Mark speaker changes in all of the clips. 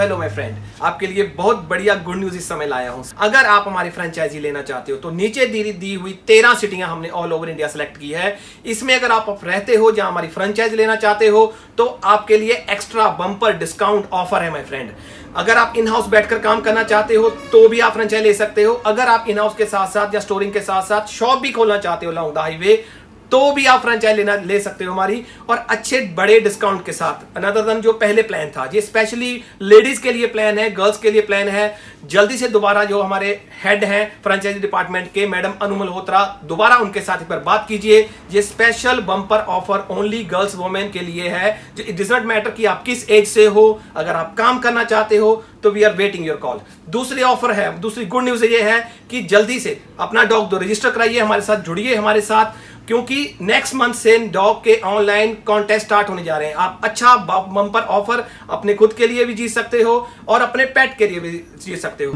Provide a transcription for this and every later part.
Speaker 1: Hello my friend, आपके लिए बहुत बढ़िया गुड न्यूज़ इस समय लाया हूँ। अगर आप हमारी फ्रेंचाइजी लेना चाहते हो तो नीचे दी दी हुई तेरह सिटियाँ हमने ऑल ओवर इंडिया सेलेक्ट की है। इसमें अगर आप रहते हो, जहाँ हमारी फ्रेंचाइजी लेना चाहते हो तो आपके लिए एक्स्ट्रा बम्पर डिस्काउंट ऑफ़र है माई फ्रेंड। अगर आप इन हाउस बैठकर काम करना चाहते हो तो भी आप फ्रेंचाइज ले सकते हो। अगर आप इन हाउस के साथ साथ या स्टोरिंग के साथ साथ शॉप भी खोलना चाहते हो लॉन्ग द हाईवे तो भी आप फ्रेंचाइज लेना, ले सकते हो हमारी, और अच्छे बड़े डिस्काउंट के साथ। अनदर देन जो पहले प्लान था, ये स्पेशली लेडीज़ के लिए प्लान है गर्ल्स के लिए प्लान है। जल्दी से दोबारा जो हमारे हेड हैं फ्रेंचाइजी डिपार्टमेंट के, मैडम अनु मल्होत्रा दोबारा उनके साथ एक बार बात कीजिए। ये special bumper offer only girls women के लिए है। जो इट डज नॉट मैटर कि आप किस एज से हो, अगर आप काम करना चाहते हो तो we are waiting your call दूसरी ऑफ़र है, दूसरी गुड न्यूज़ ये है कि जल्दी से अपना डॉग दो रजिस्टर कराइए, हमारे साथ जुड़िए, हमारे साथ। क्योंकि नेक्स्ट मंथ से डॉग के ऑनलाइन कॉन्टेस्ट स्टार्ट होने जा रहे हैं। आप अच्छा बम्पर ऑफ़र अपने खुद के लिए भी जीत सकते हो और अपने पेट के लिए भी जीत सकते हो।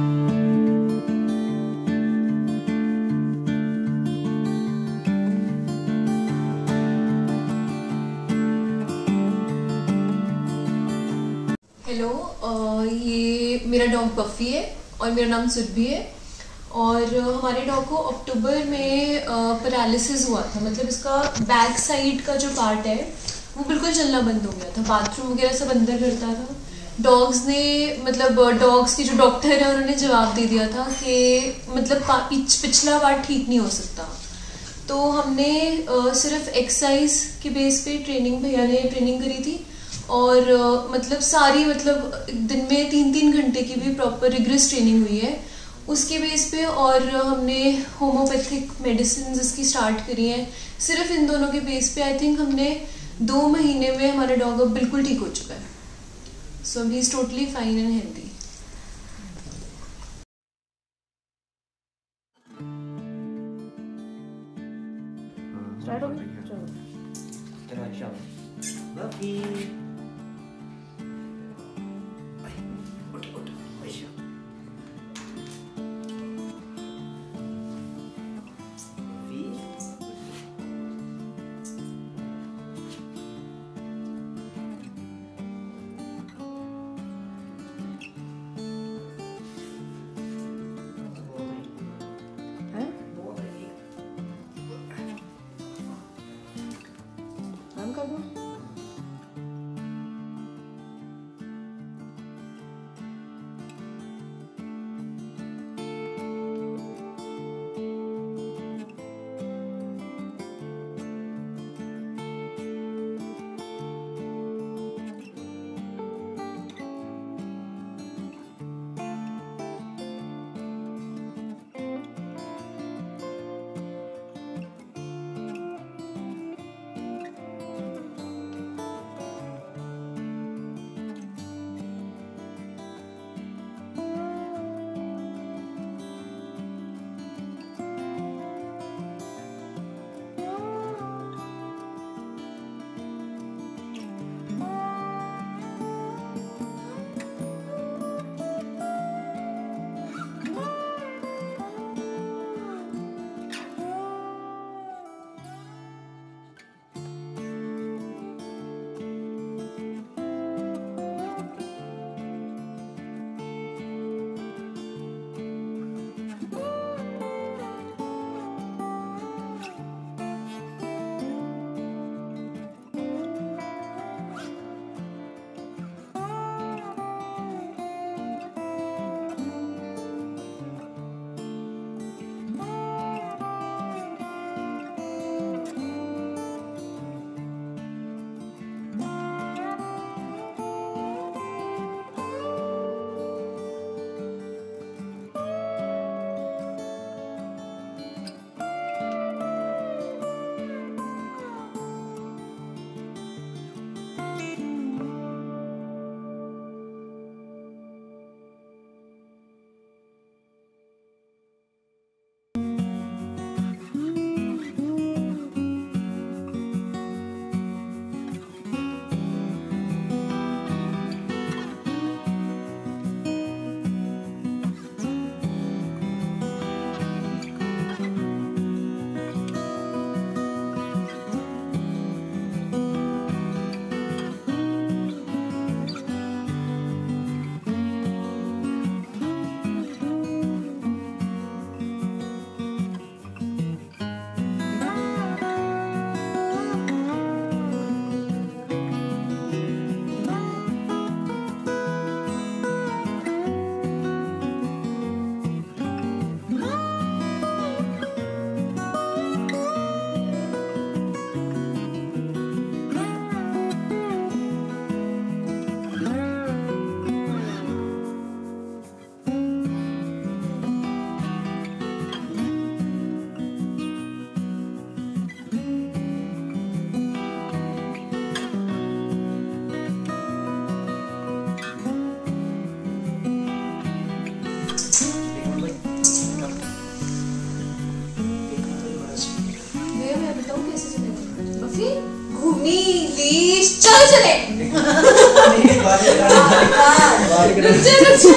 Speaker 2: हेलो ये मेरा डॉग बफ़ी है और मेरा नाम सुरभि है। और हमारे डॉग को अक्टूबर में पैरालिसिस हुआ था। मतलब इसका बैक साइड का जो पार्ट है, वो बिल्कुल चलना बंद हो गया था। बाथरूम वगैरह सब अंदर करता था। डॉग्स ने मतलब डॉग्स की जो डॉक्टर है, उन्होंने जवाब दे दिया था कि मतलब पिछला पार्ट ठीक नहीं हो सकता। तो हमने सिर्फ़ एक्सरसाइज के बेस पे ट्रेनिंग भैया ने ट्रेनिंग करी थी। और मतलब सारी मतलब दिन में तीन तीन घंटे की भी प्रॉपर रिग्रेस ट्रेनिंग हुई है। उसके बेस पे और हमने होम्योपैथिक मेडिसिन इसकी स्टार्ट करी है। सिर्फ़ इन दोनों के बेस पे आई थिंक हमने दो महीने में हमारा डॉग अब बिल्कुल ठीक हो चुका है। So he is totally fine and healthy
Speaker 3: todo. कैसे चले बफी घूमी
Speaker 2: लीश चल। चले रुक जा रुक जा।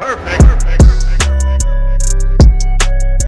Speaker 4: Perfect.